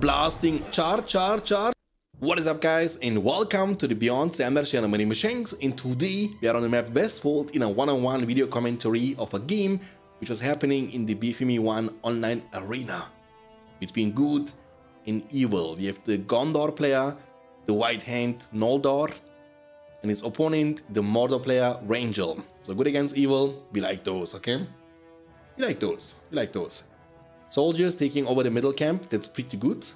blasting char char char. What is up guys? And welcome to the beyond Standards channel my name is Shanks and today we are on the map Westfold in a one-on-one -on -one video commentary of a game which was happening in the BFME 1 online arena. Between good and evil. We have the Gondor player the white hand Noldor and his opponent the Mordor player Rangel. So good against evil. We like those okay? We like those. We like those Soldiers taking over the middle camp, that's pretty good.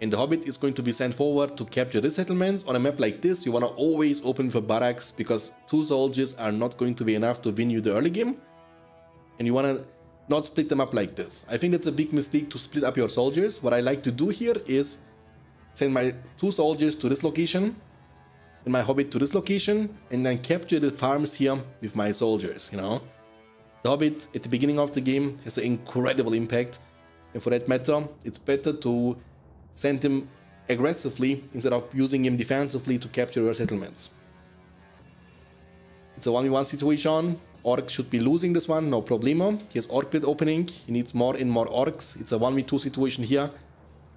And the Hobbit is going to be sent forward to capture the settlements. On a map like this, you want to always open for barracks because two soldiers are not going to be enough to win you the early game. And you want to not split them up like this. I think that's a big mistake to split up your soldiers. What I like to do here is send my two soldiers to this location and my Hobbit to this location and then capture the farms here with my soldiers, you know. The Hobbit at the beginning of the game has an incredible impact and for that matter it's better to send him aggressively instead of using him defensively to capture your settlements. It's a 1v1 situation, Orc should be losing this one, no problemo. He has Orc pit opening, he needs more and more Orcs. It's a 1v2 situation here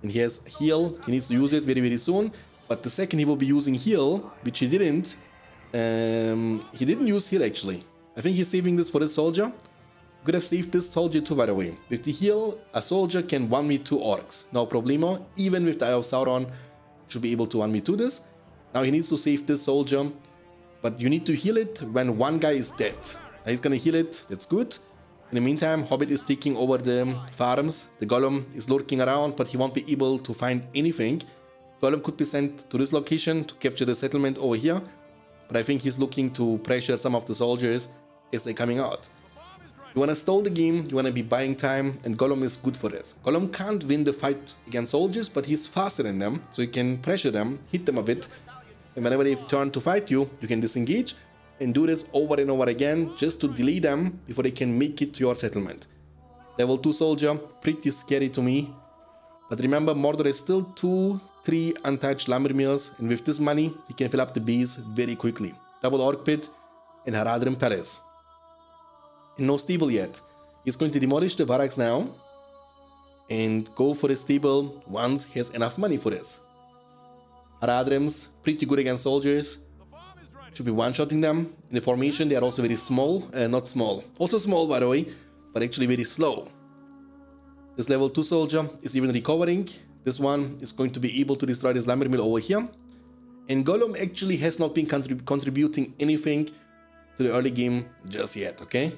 and he has heal, he needs to use it very very soon. But the second he will be using heal, which he didn't, um, he didn't use heal actually. I think he's saving this for the soldier. Could have saved this soldier too, by the way. With the heal, a soldier can 1v2 orcs. No problemo. Even with the Eye of Sauron, should be able to 1v2 this. Now he needs to save this soldier. But you need to heal it when one guy is dead. Now he's gonna heal it. That's good. In the meantime, Hobbit is taking over the farms. The Gollum is lurking around, but he won't be able to find anything. Gollum could be sent to this location to capture the settlement over here. But I think he's looking to pressure some of the soldiers is they coming out. You wanna stall the game, you wanna be buying time, and Gollum is good for this. Gollum can't win the fight against soldiers, but he's faster than them, so you can pressure them, hit them a bit, and whenever they turn to fight you, you can disengage, and do this over and over again, just to delay them before they can make it to your settlement. Level 2 soldier, pretty scary to me, but remember Mordor is still 2, 3 untouched lumber mills, and with this money, you can fill up the bees very quickly. Double Orc Pit, and Haradrim Palace no stable yet. He's going to demolish the barracks now and go for the stable once he has enough money for this. Haradrims, pretty good against soldiers. Should be one-shotting them. In the formation, they are also very small. Uh, not small. Also small, by the way, but actually very slow. This level 2 soldier is even recovering. This one is going to be able to destroy this lumber mill over here. And Gollum actually has not been contrib contributing anything to the early game just yet, okay?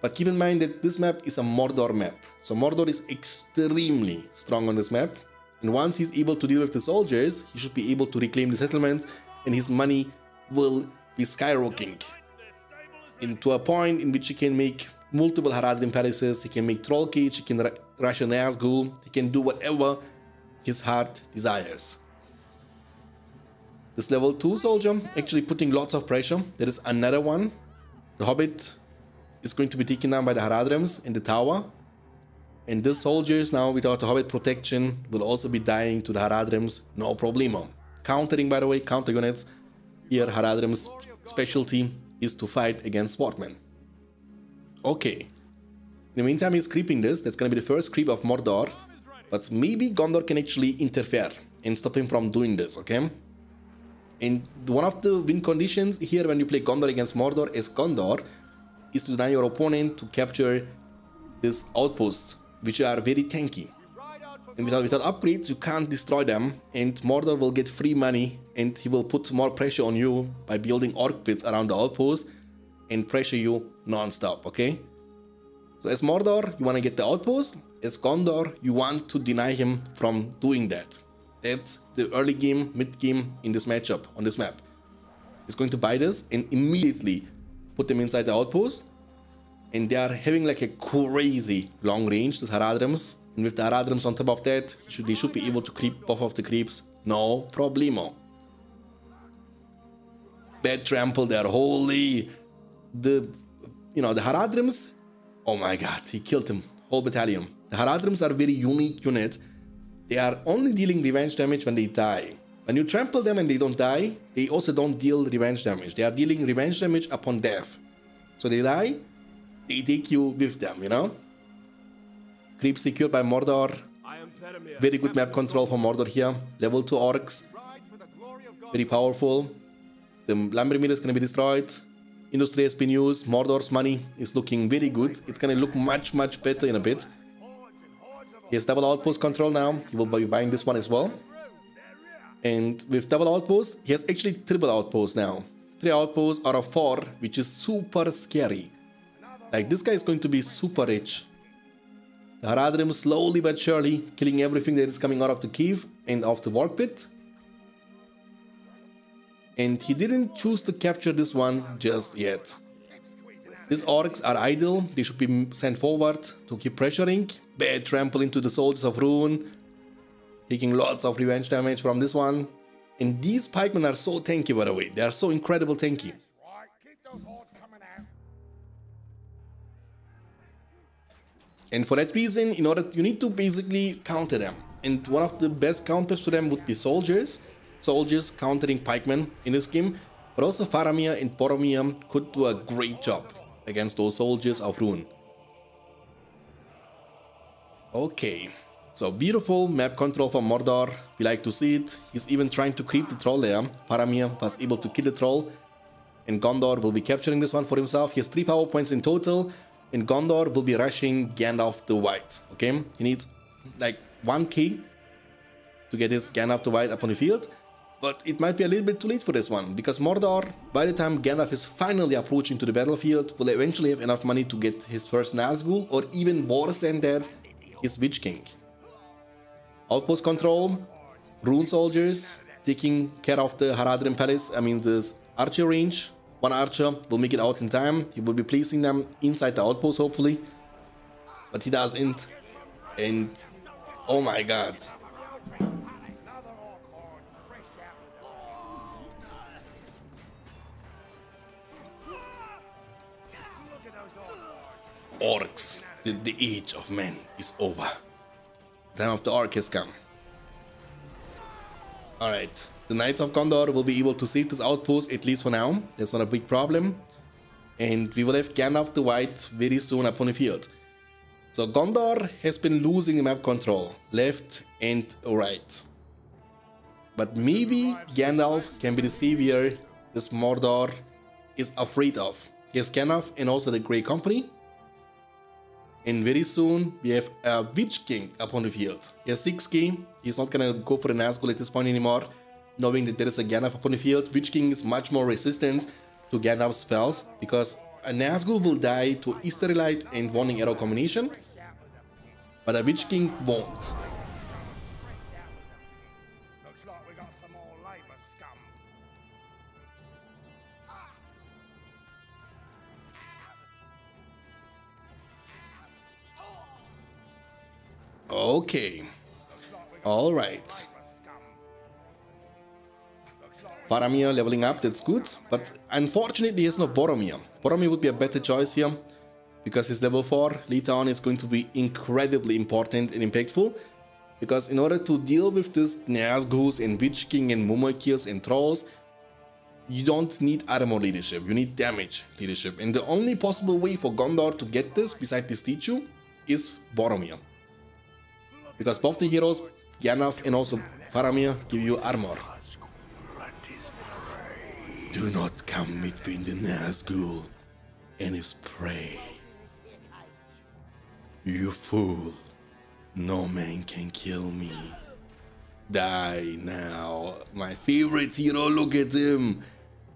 But keep in mind that this map is a Mordor map. So Mordor is extremely strong on this map. And once he's able to deal with the soldiers, he should be able to reclaim the settlements and his money will be skyrocketing into a point in which he can make multiple Haradrim palaces, he can make Troll Cage, he can rush a Nazgul, he can do whatever his heart desires. This level 2 soldier actually putting lots of pressure. There is another one. The Hobbit is going to be taken down by the Haradrims in the tower. And the soldiers now without the Hobbit protection will also be dying to the Haradrims, no problemo. Countering by the way, counter units. Here Haradrim's specialty is to fight against Swordmen. Okay. In the meantime he's creeping this, that's gonna be the first creep of Mordor. But maybe Gondor can actually interfere and stop him from doing this, okay? And one of the win conditions here when you play Gondor against Mordor is Gondor is to deny your opponent to capture these outposts, which are very tanky. And without, without upgrades, you can't destroy them, and Mordor will get free money, and he will put more pressure on you by building orc pits around the outpost and pressure you non-stop, okay? So as Mordor, you want to get the outpost. As Gondor, you want to deny him from doing that. That's the early game, mid game in this matchup on this map. He's going to buy this and immediately put them inside the outpost. And they are having like a crazy long range, these Haradrims. And with the Haradrims on top of that, should, they should be able to creep both of the creeps. No problemo. Bad trample there, holy. The, you know, the Haradrims, oh my god, he killed him, whole battalion. The Haradrims are very unique unit. They are only dealing revenge damage when they die. When you trample them and they don't die, they also don't deal revenge damage. They are dealing revenge damage upon death. So they die, they take you with them, you know? Creep secured by Mordor. Very good map control for Mordor here. Level 2 orcs. Very powerful. The lumber is going to be destroyed. Industry has been used. Mordor's money is looking very good. It's going to look much, much better in a bit. He has double outpost control now. He will be buying this one as well. And with double outpost, he has actually triple outpost now. Three outposts out of four, which is super scary. Like, this guy is going to be super rich. Haradrim slowly but surely killing everything that is coming out of the cave and of the warp pit. And he didn't choose to capture this one just yet. These orcs are idle, they should be sent forward to keep pressuring. Bad trample into the soldiers of Rhûn. Taking lots of revenge damage from this one. And these pikemen are so tanky by the way, they are so incredible tanky. And for that reason, in order you need to basically counter them. And one of the best counters to them would be soldiers. Soldiers countering pikemen in this game. But also Faramir and Boromir could do a great job against those soldiers of Rhûn. Okay, so beautiful map control from Mordor, we like to see it. He's even trying to creep the troll there. Faramir was able to kill the troll. And Gondor will be capturing this one for himself. He has 3 power points in total in Gondor will be rushing Gandalf the White. Okay, he needs like one key to get his Gandalf the White up on the field. But it might be a little bit too late for this one, because Mordor, by the time Gandalf is finally approaching to the battlefield, will eventually have enough money to get his first Nazgul, or even worse than that, his Witch King. Outpost control, Rhûn soldiers, taking care of the Haradrim Palace, I mean this archer range, one archer will make it out in time. He will be placing them inside the outpost, hopefully. But he doesn't. And oh my god. Orcs. The, the age of men is over. The time of the orc has come. Alright. The Knights of Gondor will be able to save this outpost, at least for now. That's not a big problem. And we will have Gandalf the White very soon upon the field. So Gondor has been losing map control, left and right. But maybe Gandalf can be the savior this Mordor is afraid of. He has Gandalf and also the Grey Company. And very soon we have a Witch King upon the field. He has 6k, he's not gonna go for the Nazgul at this point anymore knowing that there is a Gandalf upon the field. Witch King is much more resistant to Gandalf's spells because a Nazgul will die to Easterlight and Wounding Arrow combination, but a Witch King won't. Okay. All right. Faramir uh, leveling up, that's good. But unfortunately, he has no Boromir. Boromir would be a better choice here because he's level 4. Later on, is going to be incredibly important and impactful. Because in order to deal with this Nazgûls and Witch King and Mumakils and Trolls, you don't need armor leadership, you need damage leadership. And the only possible way for Gondor to get this, beside this statue, is Boromir. Because both the heroes, Gandalf and also Faramir, give you armor. Do not come between the Nazgul and his prey. You fool. No man can kill me. Die now. My favorite hero, look at him.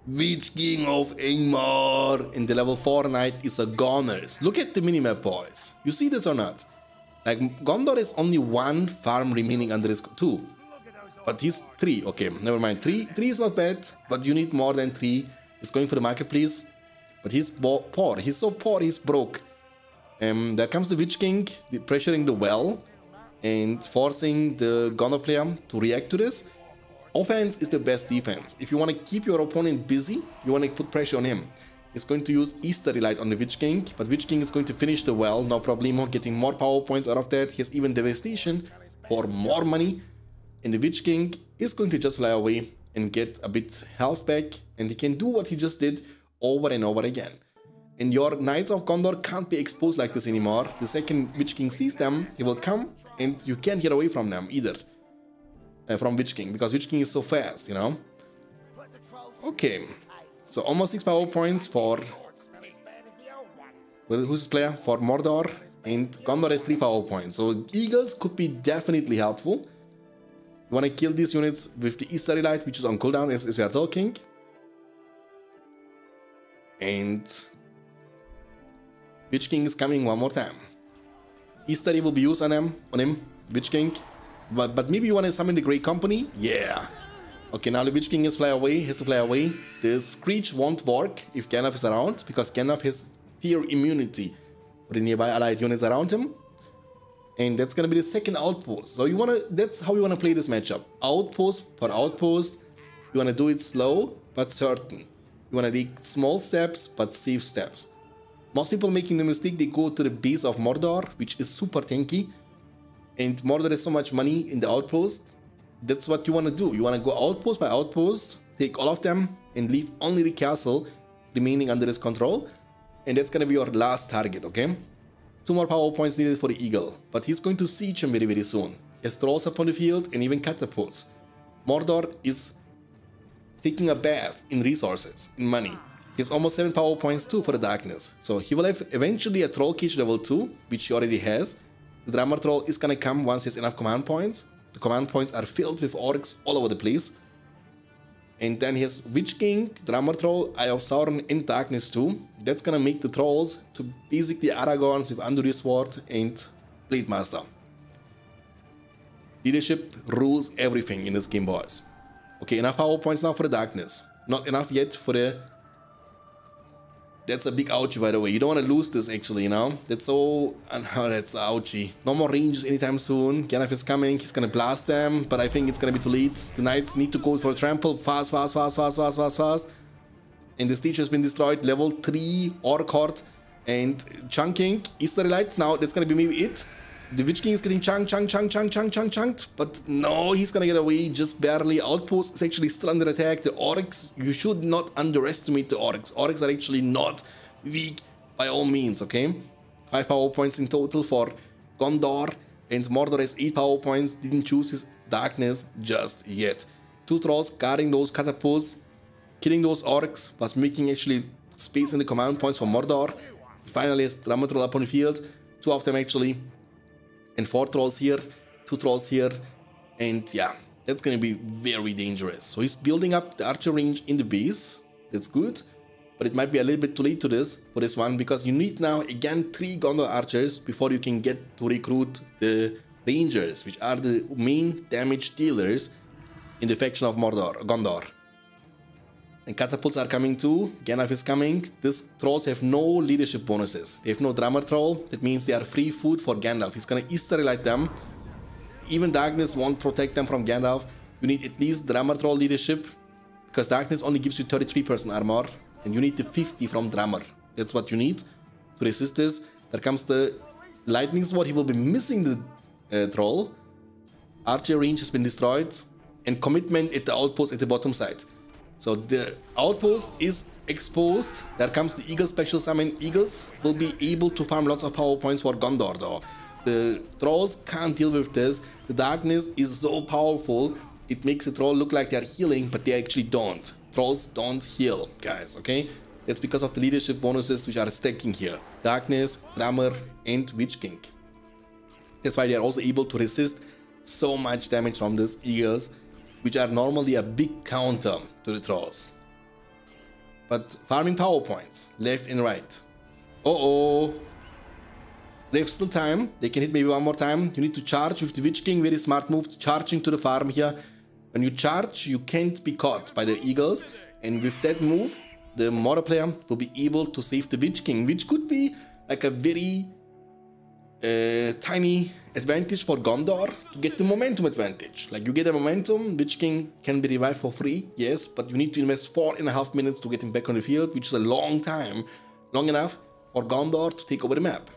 Witch King of Angmar in the level 4 knight is a Goners. Look at the minimap, boys. You see this or not? Like, Gondor is only one farm remaining under his... Two. But he's three. Okay, never mind. Three, three is not bad, but you need more than three. He's going for the marketplace, but he's poor. He's so poor. He's broke. Um, there comes the Witch King the pressuring the well and forcing the Gondor player to react to this. Offense is the best defense. If you want to keep your opponent busy, you want to put pressure on him. He's going to use Easterly Light on the Witch King, but Witch King is going to finish the well, no problemo, getting more power points out of that. He has even Devastation for more money and the Witch King is going to just fly away and get a bit health back and he can do what he just did over and over again. And your Knights of Gondor can't be exposed like this anymore. The second Witch King sees them, he will come and you can't get away from them either. Uh, from Witch King, because Witch King is so fast, you know? Okay, so almost 6 power points for... Who's player? For Mordor, and Gondor has 3 power points, so Eagles could be definitely helpful. Wanna kill these units with the Easter Light, which is on cooldown as, as we are talking. And... Witch King is coming one more time. Easter will be used on him, on him, Witch King. But, but maybe you want to summon the Grey Company? Yeah. Okay, now the Witch King is fly away, has to fly away. The Screech won't work if Gandalf is around, because Gandalf has fear immunity for the nearby allied units around him. And that's gonna be the second outpost. So you wanna, that's how you wanna play this matchup. Outpost per outpost. You wanna do it slow, but certain. You wanna take small steps, but safe steps. Most people making the mistake, they go to the base of Mordor, which is super tanky. And Mordor has so much money in the outpost. That's what you want to do. You want to go outpost by outpost, take all of them, and leave only the castle remaining under his control. And that's going to be your last target, okay? Two more power points needed for the Eagle, but he's going to siege him very, very soon. He has trolls upon the field and even catapults. Mordor is taking a bath in resources, in money. He has almost 7 power points too for the darkness. So he will have eventually a troll cage level 2, which he already has. The drummer troll is gonna come once he has enough command points. The command points are filled with orcs all over the place. And then he has Witch King, Drummer Troll, Eye of Sauron, and Darkness too. That's gonna make the trolls to basically Aragorns with Andúril Sword and Blade Master. Leadership rules everything in this game, boys. Okay, enough power points now for the Darkness. Not enough yet for the that's a big ouchie, by the way. You don't want to lose this, actually, you know? That's so... Oh, that's ouchie. No more ranges anytime soon. Gandalf is coming. He's gonna blast them, but I think it's gonna be too late. The Knights need to go for a trample. Fast, fast, fast, fast, fast, fast, fast. And the stage has been destroyed. Level 3 Orc Horde and chunking. Easter Light. Now, that's gonna be maybe it. The Witch King is getting chunked, chunked, chunked, chunked, chunked, chunked, chunked. But no, he's gonna get away just barely. Outpost is actually still under attack. The Orcs, you should not underestimate the Orcs. Orcs are actually not weak by all means, okay? 5 power points in total for Gondor. And Mordor has 8 power points. Didn't choose his darkness just yet. Two trolls guarding those catapults. Killing those orcs was making actually space in the command points for Mordor. Finally has Drummer Troll up on the field. Two of them actually and four trolls here, two trolls here, and yeah, that's gonna be very dangerous. So he's building up the archer range in the base, that's good, but it might be a little bit too late to this, for this one, because you need now, again, three Gondor archers before you can get to recruit the rangers, which are the main damage dealers in the faction of Mordor, Gondor. And catapults are coming too. Gandalf is coming. These trolls have no leadership bonuses. They have no drummer troll. That means they are free food for Gandalf. He's gonna light them. Even darkness won't protect them from Gandalf. You need at least drummer troll leadership. Because darkness only gives you 33% armor. And you need the 50 from drummer. That's what you need to resist this. There comes the lightning sword. He will be missing the uh, troll. Archer range has been destroyed. And commitment at the outpost at the bottom side. So the outpost is exposed. There comes the Eagle special summon. Eagles will be able to farm lots of power points for Gondor though. The trolls can't deal with this. The darkness is so powerful. It makes the troll look like they're healing, but they actually don't. Trolls don't heal, guys, okay? That's because of the leadership bonuses which are stacking here. Darkness, Drummer, and Witch King. That's why they are also able to resist so much damage from these Eagles which are normally a big counter to the trolls. But farming power points, left and right. Uh-oh. They have still time. They can hit maybe one more time. You need to charge with the Witch King. Very smart move. Charging to the farm here. When you charge, you can't be caught by the Eagles. And with that move, the Mordor player will be able to save the Witch King. Which could be like a very uh, tiny advantage for Gondor to get the momentum advantage. Like you get a momentum, Witch King can be revived for free, yes, but you need to invest four and a half minutes to get him back on the field, which is a long time, long enough for Gondor to take over the map.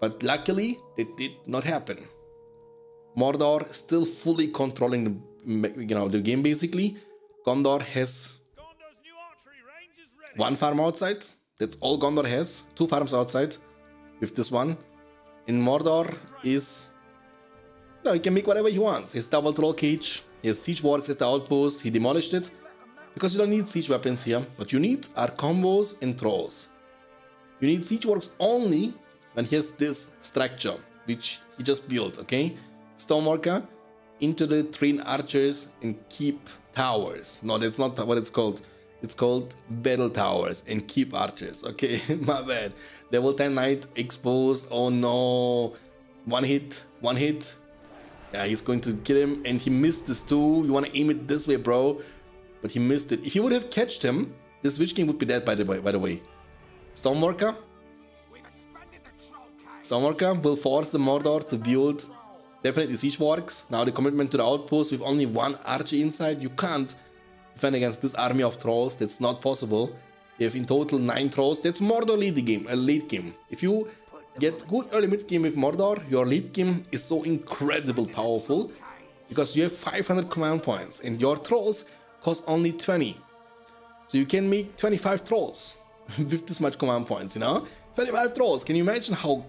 But luckily, it did not happen. Mordor still fully controlling the, you know, the game basically. Gondor has one farm outside. That's all Gondor has. Two farms outside with this one in Mordor is No, he can make whatever he wants. His double troll cage, his siege works at the outpost, he demolished it. Because you don't need siege weapons here. What you need are combos and trolls. You need siege works only when he has this structure, which he just built, okay? Stormwalker, into the train archers and keep towers. No, that's not what it's called. It's called battle towers and keep archers. Okay, my bad. Level 10 knight exposed. Oh no. One hit, one hit. Yeah, he's going to kill him and he missed this too. You want to aim it this way, bro. But he missed it. If he would have catched him, this Witch King would be dead by the way. By the way. Stormwalker. Stormwalker will force the Mordor to build definitely siege works. Now the commitment to the outpost with only one archer inside. You can't defend against this army of trolls. That's not possible. You have in total 9 trolls. That's Mordor lead game, a lead game. If you get good early mid game with Mordor, your lead game is so incredible powerful because you have 500 command points and your trolls cost only 20. So you can make 25 trolls with this much command points, you know? 25 trolls, can you imagine how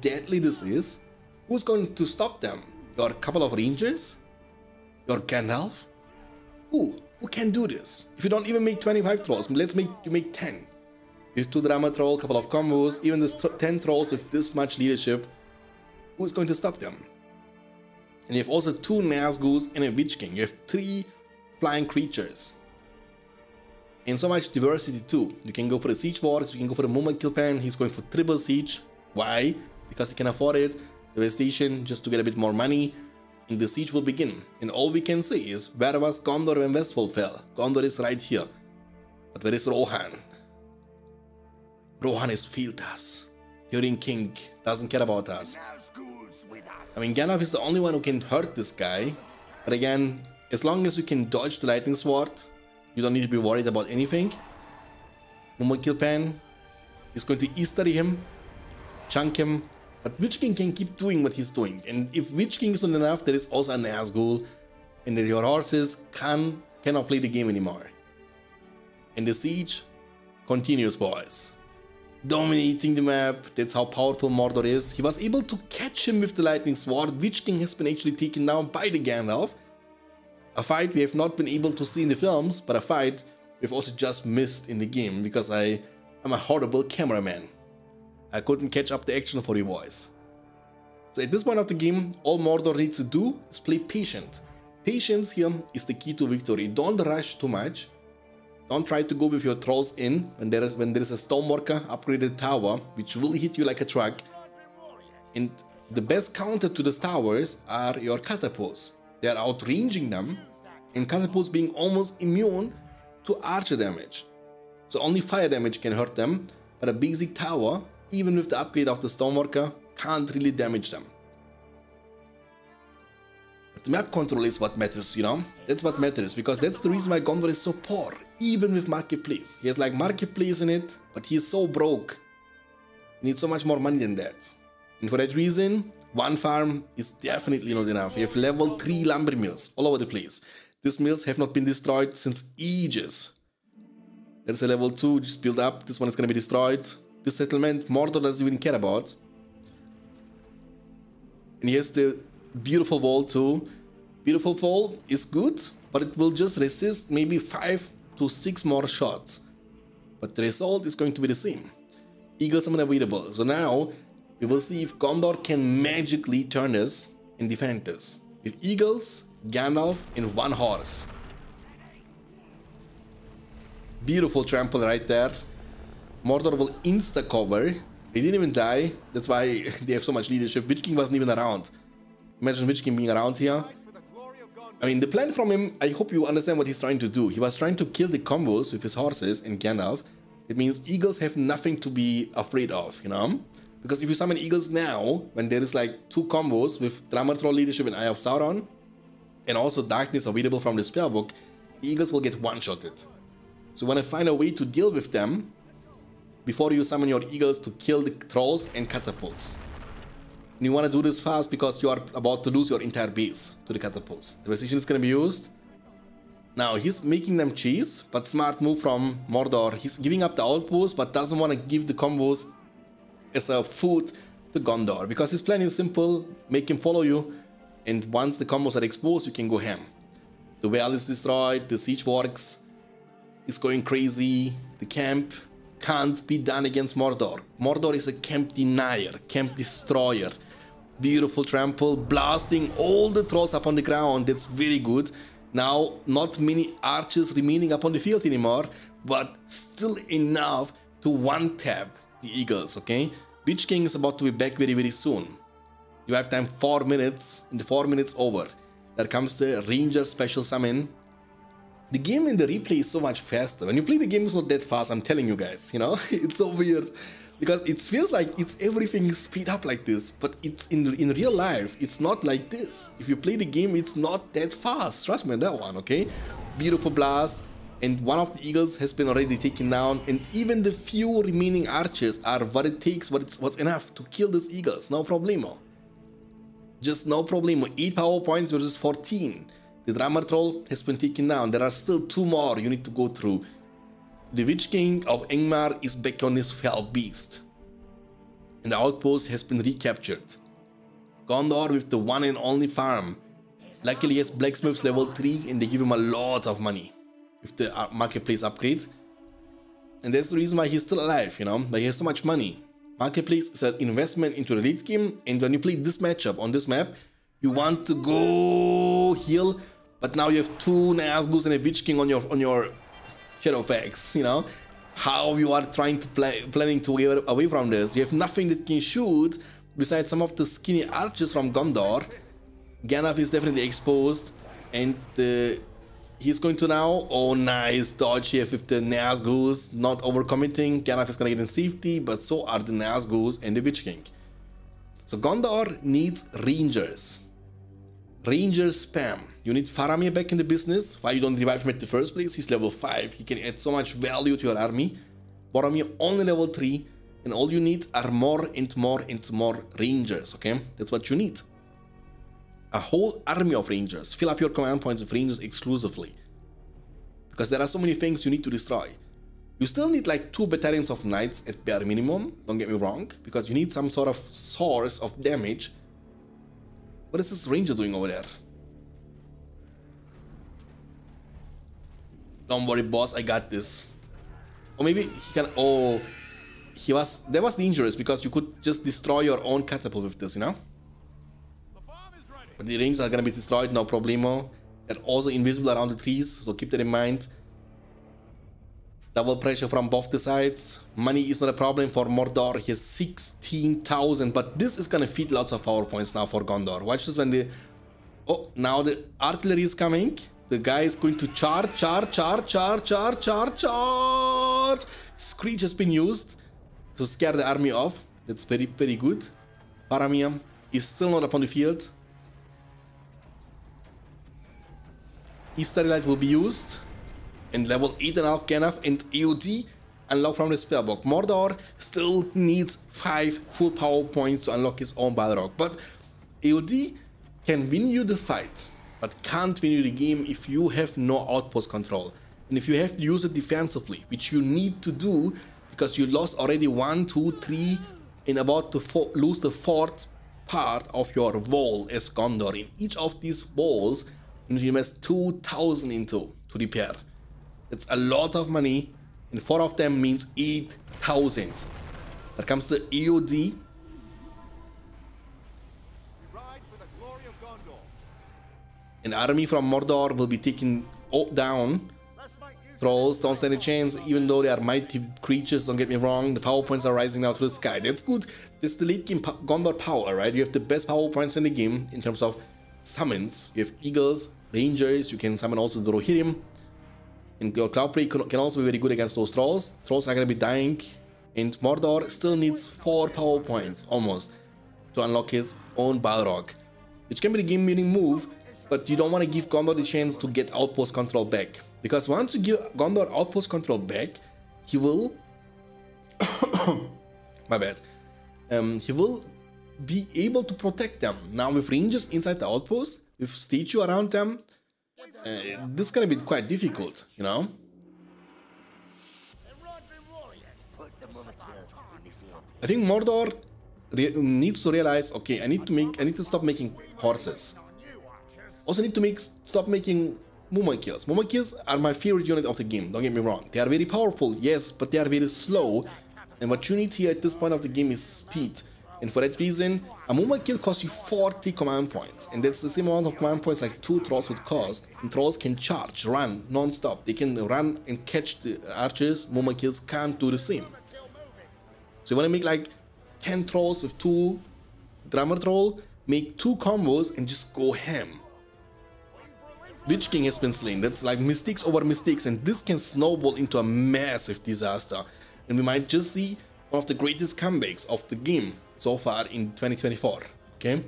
deadly this is? Who's going to stop them? Your couple of rangers? Your Gandalf? Who? Who can do this? If you don't even make 25 trolls, let's make you make 10. With two drummer troll, couple of combos, even this 10 trolls with this much leadership, who's going to stop them? And you have also two Nazguls and a Witch King. You have three flying creatures. And so much diversity too. You can go for the Siege Works, you can go for the Mumakil Pen, he's going for triple Siege. Why? Because he can afford it. Devastation just to get a bit more money the siege will begin. And all we can say is, where was Gondor when Westfold fell? Gondor is right here. But where is Rohan? Rohan has failed us. Théoden King doesn't care about us. I mean, Gandalf is the only one who can hurt this guy. But again, as long as you can dodge the lightning sword, you don't need to be worried about anything. Mumakil is going to Easter him, chunk him, but Witch King can keep doing what he's doing. And if Witch King is not enough, there is also a Nazgul. And then your horses can, cannot play the game anymore. And the siege continues, boys. Dominating the map, that's how powerful Mordor is. He was able to catch him with the Lightning Sword. Witch King has been actually taken down by the Gandalf. A fight we have not been able to see in the films, but a fight we've also just missed in the game because I am a horrible cameraman. I couldn't catch up the action for you boys. So at this point of the game, all Mordor needs to do is play patient. Patience here is the key to victory. Don't rush too much. Don't try to go with your trolls in when there is when there is a Stormwalker upgraded tower, which will hit you like a truck. And the best counter to the towers are your catapults. They are outranging them, and catapults being almost immune to archer damage. So only fire damage can hurt them, but a basic tower even with the upgrade of the Stormwalker, can't really damage them. But the map control is what matters, you know? That's what matters, because that's the reason why Gondor is so poor, even with Marketplace. He has like Marketplace in it, but he is so broke. He needs so much more money than that. And for that reason, one farm is definitely not enough. You have level 3 lumber mills all over the place. These mills have not been destroyed since ages. There's a level 2 just built up, this one is gonna be destroyed the settlement Mordor doesn't even care about. And he has the beautiful wall too. Beautiful wall is good, but it will just resist maybe 5 to 6 more shots. But the result is going to be the same. Eagles are unavoidable. So now we will see if Gondor can magically turn us and defend us. With Eagles, Gandalf, and one horse. Beautiful trample right there. Mordor will insta-cover. They didn't even die. That's why they have so much leadership. Witch King wasn't even around. Imagine Witch King being around here. I mean, the plan from him, I hope you understand what he's trying to do. He was trying to kill the combos with his horses and Gandalf. It means eagles have nothing to be afraid of, you know? Because if you summon eagles now, when there is like two combos with Drummer Troll Leadership and Eye of Sauron, and also Darkness available from the spellbook, eagles will get one-shotted. So when I find a way to deal with them, before you summon your eagles to kill the trolls and catapults. And you want to do this fast because you are about to lose your entire base to the catapults. The precision is going to be used. Now, he's making them cheese, but smart move from Mordor. He's giving up the outpost, but doesn't want to give the combos as a food to Gondor. Because his plan is simple, make him follow you, And once the combos are exposed, you can go ham. The well is destroyed, the siege works is going crazy, the camp can't be done against Mordor. Mordor is a camp denier, camp destroyer. Beautiful trample, blasting all the trolls upon the ground, that's very good. Now, not many archers remaining upon the field anymore, but still enough to one-tap the eagles, okay? Witch King is about to be back very, very soon. You have time 4 minutes, in the 4 minutes over. There comes the Ranger special summon. The game in the replay is so much faster. When you play the game, it's not that fast, I'm telling you guys, you know? it's so weird. Because it feels like it's everything speed up like this, but it's in, in real life, it's not like this. If you play the game, it's not that fast. Trust me on that one, okay? Beautiful blast, and one of the eagles has been already taken down and even the few remaining archers are what it takes what it's what's enough to kill these eagles no problemo just no problemo 8 power points versus 14 the drummer troll has been taken down. There are still two more you need to go through. The witch king of Angmar is back on his fell beast. And the outpost has been recaptured. Gondor with the one and only farm. Luckily he has blacksmiths level 3 and they give him a lot of money with the uh, marketplace upgrade. And that's the reason why he's still alive, you know, but he has so much money. Marketplace is an investment into the late game, and when you play this matchup on this map, you want to go heal, but now you have two Nazgûls and a Witch King on your on your Shadowfax, you know? How you are trying to play planning to get away from this. You have nothing that can shoot besides some of the skinny archers from Gondor. Gandalf is definitely exposed, and the he's going to now, oh nice, dodge here with the Nazgûls, not overcommitting, Gandalf is gonna get in safety, but so are the Nazgûls and the Witch King. So Gondor needs Rangers. Rangers spam. You need Faramir back in the business, why you don't revive him at the first place, he's level 5, he can add so much value to your army. Boromir only level 3, and all you need are more and more and more Rangers, okay? That's what you need a whole army of rangers. Fill up your command points with rangers exclusively. Because there are so many things you need to destroy. You still need like two battalions of knights at bare minimum, don't get me wrong, because you need some sort of source of damage. What is this ranger doing over there? Don't worry boss, I got this. Or maybe he can, oh, he was, that was dangerous because you could just destroy your own catapult with this, you know? But the rings are gonna be destroyed, no problemo. They're also invisible around the trees, so keep that in mind. Double pressure from both the sides. Money is not a problem for Mordor. He has 16,000, but this is gonna feed lots of power points now for Gondor. Watch this when the... Oh, now the artillery is coming. The guy is going to charge, charge, charge, charge, charge, charge, charge. Screech has been used to scare the army off. That's very, very good. Faramir is still not upon the field. Easter Light will be used. And level 8.5 Gandalf and EOD unlock from the spellbook. Mordor still needs 5 full power points to unlock his own Balrog. But EOD can win you the fight, but can't win you the game if you have no outpost control. And if you have to use it defensively, which you need to do because you lost already 1, 2, 3, and about to lose the fourth part of your wall as Gondor. In each of these walls, you invest 2000 into to repair. It's a lot of money, and four of them means 8000. There comes the EOD. An army from Mordor will be taken down. Trolls don't stand a chance, even though they are mighty creatures, don't get me wrong. The power points are rising now to the sky. That's good. This is the late game Gondor power, right? You have the best power points in the game in terms of summons. You have eagles, rangers, you can summon also the Rohirrim. And your Cloudbreak can also be very good against those trolls. Trolls are gonna be dying. And Mordor still needs 4 power points, almost, to unlock his own Balrog. Which can be the game-winning move, but you don't want to give Gondor the chance to get outpost control back. Because once you give Gondor outpost control back, he will... My bad. Um, he will be able to protect them. Now with rangers inside the outpost, with statue around them, uh, this is gonna be quite difficult, you know? I think Mordor needs to realize, okay, I need to make, I need to stop making horses. Also need to make stop making Mumakils. Muma kills are my favorite unit of the game, don't get me wrong. They are very powerful, yes, but they are very slow. And what you need here at this point of the game is speed. And for that reason, a Mumakil costs you 40 command points. And that's the same amount of command points like 2 trolls would cost. And trolls can charge, run, non-stop. They can run and catch the archers. Mumakils can't do the same. So you want to make like 10 trolls with 2 drummer troll, make 2 combos and just go ham. Witch King has been slain. That's like mistakes over mistakes, and this can snowball into a massive disaster. And we might just see one of the greatest comebacks of the game so far in 2024. Okay,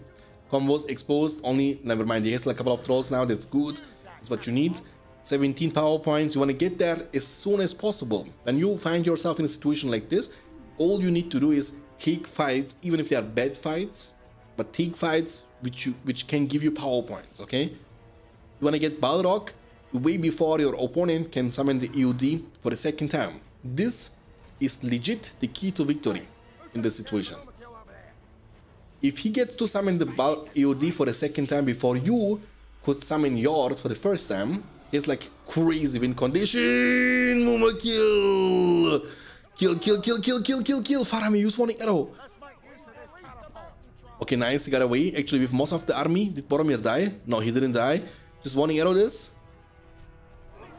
combos exposed. Only never mind. Has like a couple of trolls now. That's good. That's what you need. 17 power points. You want to get there as soon as possible. When you find yourself in a situation like this, all you need to do is take fights, even if they are bad fights, but take fights which you which can give you power points. Okay you want to get Balrog way before your opponent can summon the EOD for the second time. This is legit the key to victory in this situation. If he gets to summon the EOD for the second time before you could summon yours for the first time, it's like crazy win condition. Mumakil! Kill, kill, kill, kill, kill, kill, kill. Faramir, use one arrow. Okay, nice, he got away. Actually, with most of the army, did Boromir die? No, he didn't die. Just one arrow this.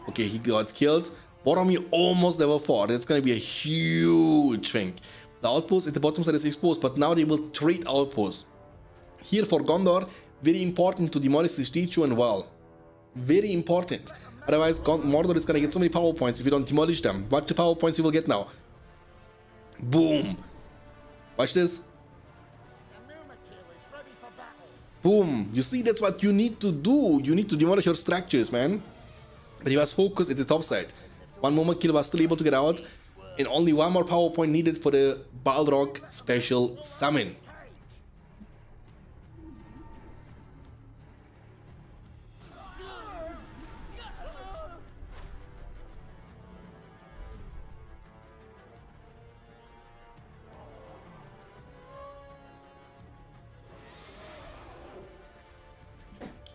Okay, he got killed. Boromir almost level 4. That's gonna be a huge thing. The outpost at the bottom side is exposed, but now they will trade outposts. Here for Gondor, very important to demolish the statue and wall. Very important. Otherwise, Mordor is gonna get so many power points if you don't demolish them. Watch the power points you will get now. Boom. Watch this. Boom. You see, that's what you need to do. You need to demolish your structures, man. But he was focused at the top side. One moment kill was still able to get out. And only one more power point needed for the Balrog special summon.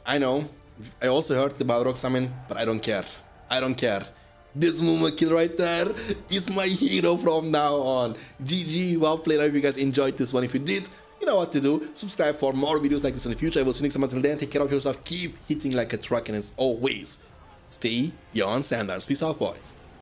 I know. I also heard the Balrog summon, but I don't care. I don't care. This Mumakil right there is my hero from now on. GG, well played. I hope you guys enjoyed this one. If you did, you know what to do. Subscribe for more videos like this in the future. I will see you next time. Until then, take care of yourself. Keep hitting like a truck. And as always, stay beyond standards. Peace out, boys.